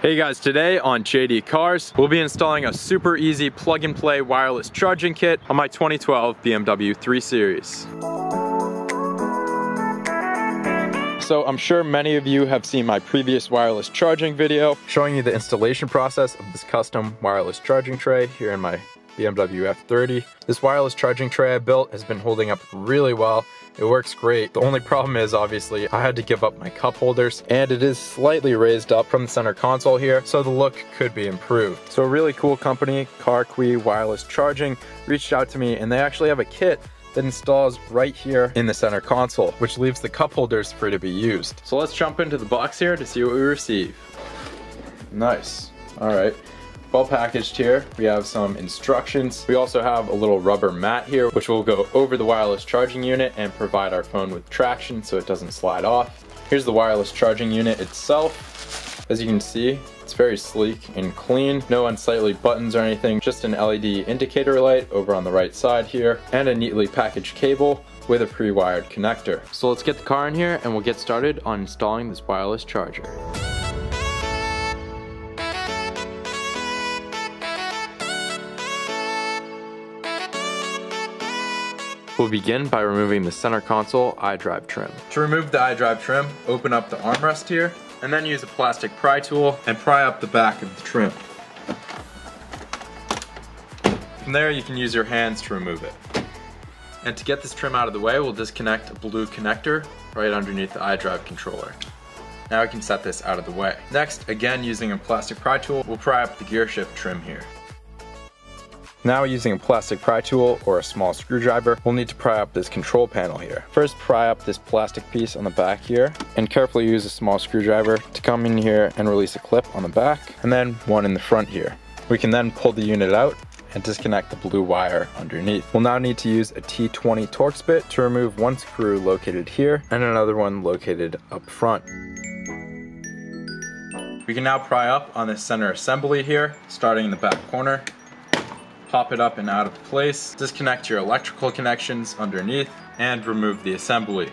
Hey guys, today on JD Cars, we'll be installing a super easy plug and play wireless charging kit on my 2012 BMW 3 Series. So I'm sure many of you have seen my previous wireless charging video showing you the installation process of this custom wireless charging tray here in my BMW F30. This wireless charging tray I built has been holding up really well it works great. The only problem is obviously I had to give up my cup holders and it is slightly raised up from the center console here, so the look could be improved. So a really cool company, Car Qi Wireless Charging, reached out to me and they actually have a kit that installs right here in the center console, which leaves the cup holders free to be used. So let's jump into the box here to see what we receive. Nice. All right well packaged here. We have some instructions. We also have a little rubber mat here, which will go over the wireless charging unit and provide our phone with traction so it doesn't slide off. Here's the wireless charging unit itself. As you can see, it's very sleek and clean. No unsightly buttons or anything, just an LED indicator light over on the right side here, and a neatly packaged cable with a pre-wired connector. So let's get the car in here and we'll get started on installing this wireless charger. We'll begin by removing the center console iDrive trim. To remove the iDrive trim, open up the armrest here, and then use a plastic pry tool and pry up the back of the trim. From there you can use your hands to remove it. And to get this trim out of the way, we'll disconnect a blue connector right underneath the iDrive controller. Now we can set this out of the way. Next, again using a plastic pry tool, we'll pry up the gearshift trim here. Now using a plastic pry tool or a small screwdriver, we'll need to pry up this control panel here. First pry up this plastic piece on the back here and carefully use a small screwdriver to come in here and release a clip on the back and then one in the front here. We can then pull the unit out and disconnect the blue wire underneath. We'll now need to use a T20 Torx bit to remove one screw located here and another one located up front. We can now pry up on the center assembly here, starting in the back corner pop it up and out of place, disconnect your electrical connections underneath, and remove the assembly.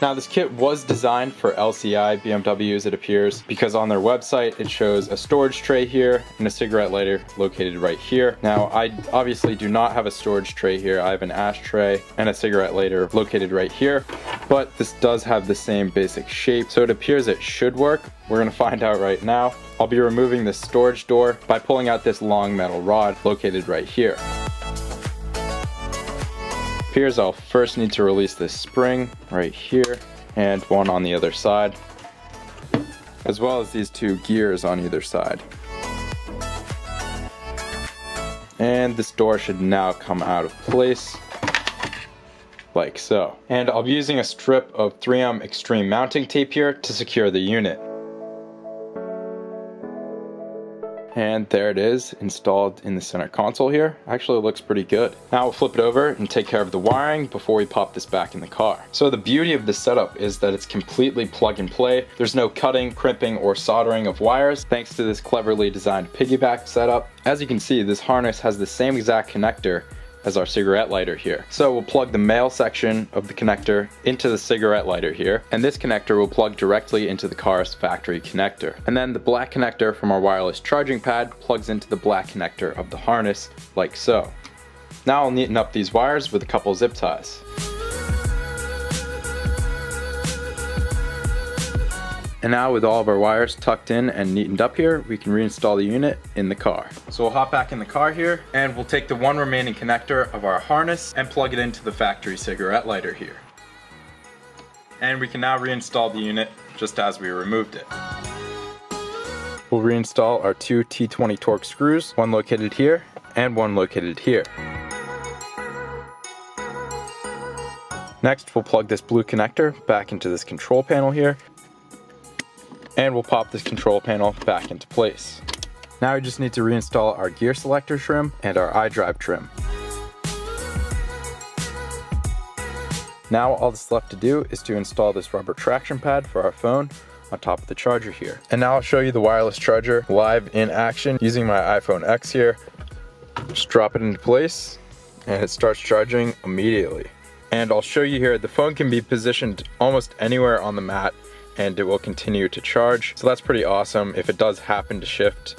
Now this kit was designed for LCI BMWs it appears because on their website it shows a storage tray here and a cigarette lighter located right here. Now I obviously do not have a storage tray here. I have an ashtray and a cigarette lighter located right here but this does have the same basic shape so it appears it should work. We're gonna find out right now. I'll be removing the storage door by pulling out this long metal rod located right here appears, I'll first need to release this spring right here and one on the other side, as well as these two gears on either side. And this door should now come out of place like so. And I'll be using a strip of 3M extreme mounting tape here to secure the unit. And there it is, installed in the center console here. Actually looks pretty good. Now we'll flip it over and take care of the wiring before we pop this back in the car. So the beauty of this setup is that it's completely plug and play. There's no cutting, crimping, or soldering of wires thanks to this cleverly designed piggyback setup. As you can see, this harness has the same exact connector as our cigarette lighter here. So we'll plug the male section of the connector into the cigarette lighter here, and this connector will plug directly into the car's factory connector. And then the black connector from our wireless charging pad plugs into the black connector of the harness, like so. Now I'll neaten up these wires with a couple zip ties. And now with all of our wires tucked in and neatened up here, we can reinstall the unit in the car. So we'll hop back in the car here and we'll take the one remaining connector of our harness and plug it into the factory cigarette lighter here. And we can now reinstall the unit just as we removed it. We'll reinstall our two T20 Torx screws, one located here and one located here. Next, we'll plug this blue connector back into this control panel here and we'll pop this control panel back into place. Now we just need to reinstall our gear selector trim and our iDrive trim. Now all that's left to do is to install this rubber traction pad for our phone on top of the charger here. And now I'll show you the wireless charger live in action using my iPhone X here. Just drop it into place and it starts charging immediately. And I'll show you here, the phone can be positioned almost anywhere on the mat and it will continue to charge. So that's pretty awesome. If it does happen to shift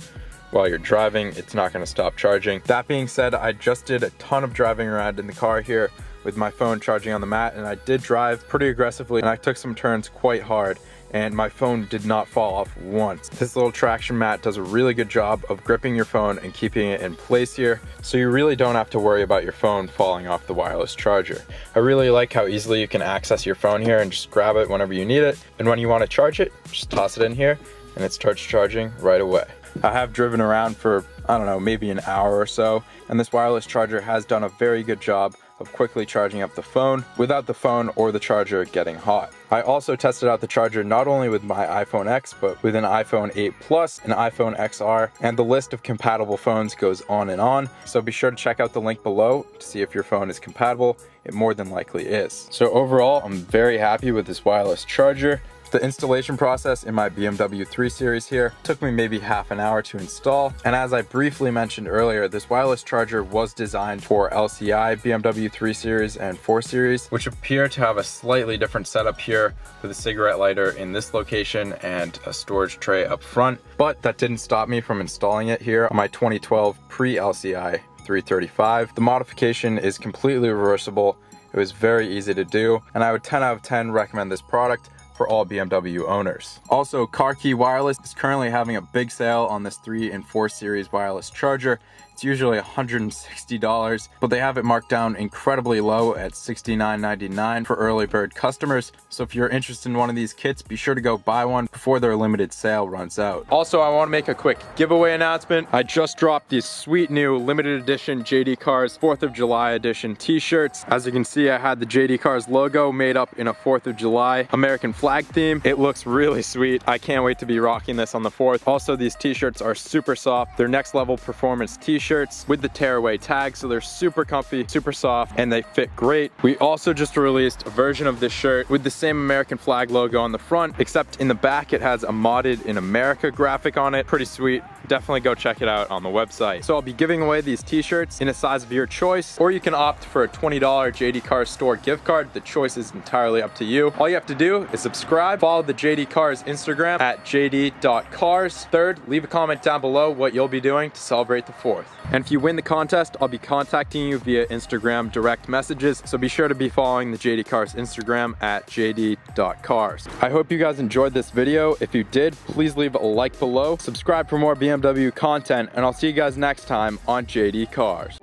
while you're driving, it's not gonna stop charging. That being said, I just did a ton of driving around in the car here with my phone charging on the mat and I did drive pretty aggressively and I took some turns quite hard and my phone did not fall off once. This little traction mat does a really good job of gripping your phone and keeping it in place here, so you really don't have to worry about your phone falling off the wireless charger. I really like how easily you can access your phone here and just grab it whenever you need it, and when you want to charge it, just toss it in here and it starts charging right away. I have driven around for, I don't know, maybe an hour or so, and this wireless charger has done a very good job of quickly charging up the phone without the phone or the charger getting hot. I also tested out the charger not only with my iPhone X, but with an iPhone 8 Plus, an iPhone XR, and the list of compatible phones goes on and on. So be sure to check out the link below to see if your phone is compatible. It more than likely is. So overall, I'm very happy with this wireless charger. The installation process in my BMW 3 Series here took me maybe half an hour to install. And as I briefly mentioned earlier, this wireless charger was designed for LCI BMW 3 Series and 4 Series, which appear to have a slightly different setup here with a cigarette lighter in this location and a storage tray up front. But that didn't stop me from installing it here on my 2012 pre-LCI 335. The modification is completely reversible. It was very easy to do, and I would 10 out of 10 recommend this product for all BMW owners. Also, Car Qi Wireless is currently having a big sale on this 3 and 4 series wireless charger. It's usually $160, but they have it marked down incredibly low at $69.99 for early bird customers. So if you're interested in one of these kits, be sure to go buy one before their limited sale runs out. Also, I want to make a quick giveaway announcement. I just dropped these sweet new limited edition JD Cars 4th of July edition t-shirts. As you can see, I had the JD Cars logo made up in a 4th of July American flag theme. It looks really sweet. I can't wait to be rocking this on the 4th. Also, these t-shirts are super soft. They're next level performance t-shirts t-shirts with the tearaway tag, so they're super comfy, super soft, and they fit great. We also just released a version of this shirt with the same American flag logo on the front, except in the back it has a modded in America graphic on it. Pretty sweet definitely go check it out on the website. So I'll be giving away these t-shirts in a size of your choice, or you can opt for a $20 JD Cars store gift card. The choice is entirely up to you. All you have to do is subscribe, follow the JD Cars Instagram at jd.cars. Third, leave a comment down below what you'll be doing to celebrate the 4th. And if you win the contest, I'll be contacting you via Instagram direct messages, so be sure to be following the JD Cars Instagram at jd.cars. I hope you guys enjoyed this video. If you did, please leave a like below, subscribe for more BMW content, and I'll see you guys next time on JD Cars.